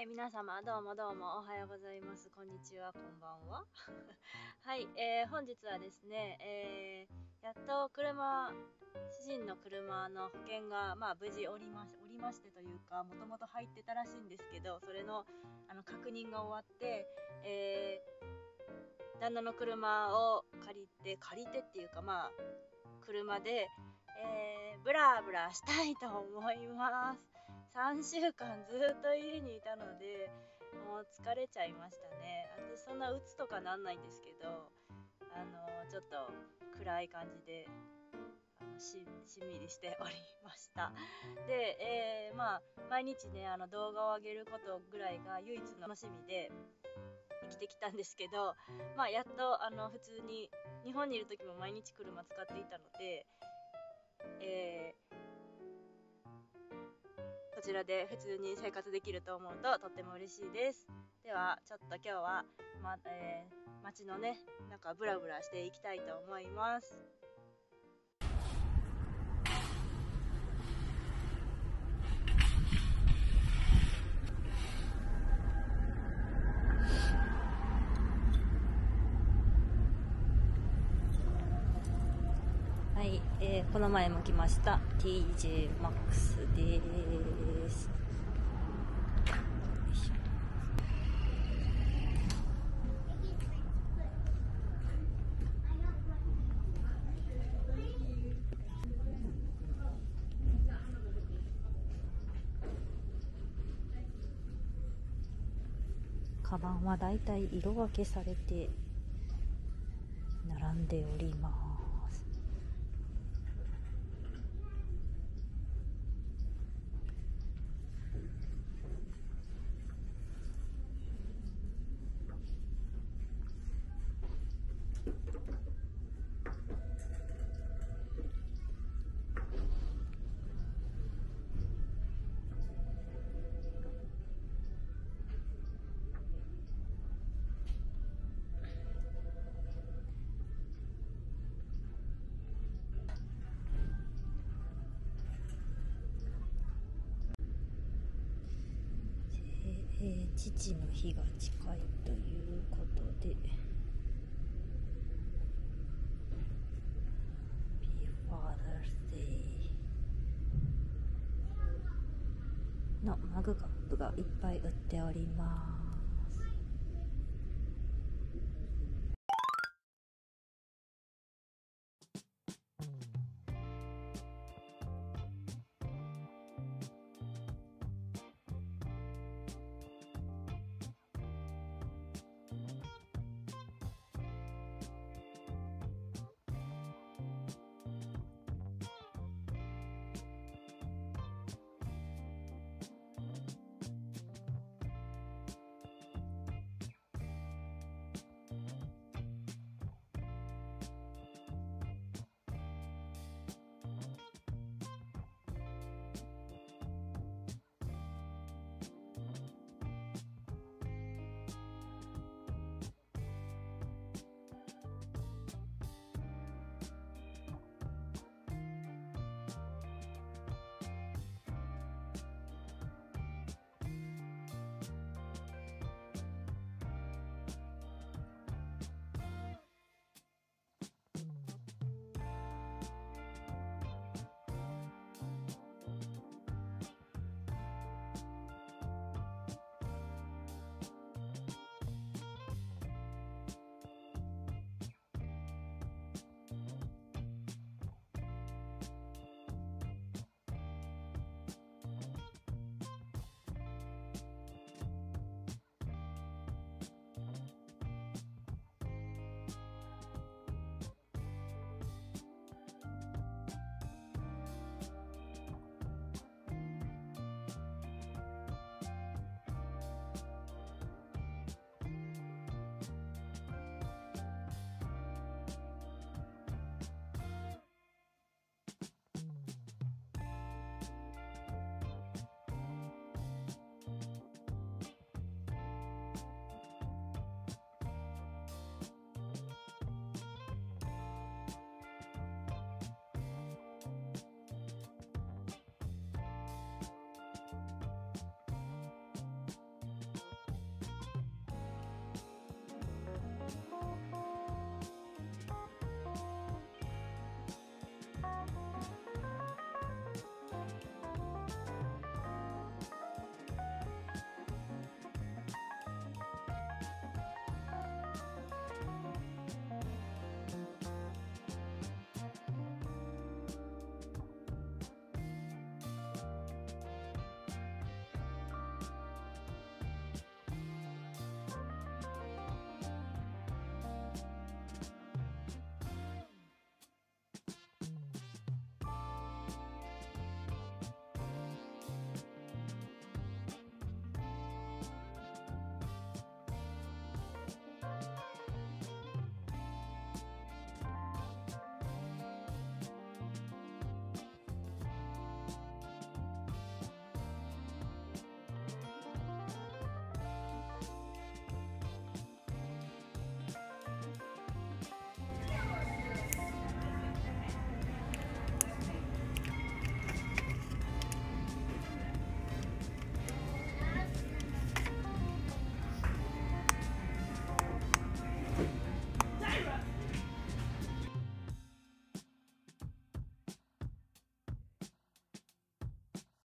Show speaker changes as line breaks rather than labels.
えー皆様どうもどうもおはようございます。こんにちはこんばんは。はい、えー本日はですね、えーやっと車主人の車の保険がまあ無事おりましおりましてというかもともと入ってたらしいんですけどそれのあの確認が終わって、えー旦那の車を借りて借りてっていうかまあ車で、えーブラブラしたいと思います3週間ずっと家にいたのでもう疲れちゃいましたね。私そんな鬱とかなんないんですけどあのちょっと暗い感じでししみりしておりました。で、えーまあ毎日ねあの動画を上げることぐらいが唯一の楽しみで生きてきたんですけどまあやっとあの普通に日本にいる時も毎日車使っていたのでえーこちらで普通に生活できると思うととっても嬉しいです。ではちょっと今日は、まえー街のねなんかブラブラしていきたいと思います。この前も来ました。TJ マックスです。カバンはだいたい色分けされて並んでおります。父の日が近いということで Father's Day のマグカップがいっぱい売っております。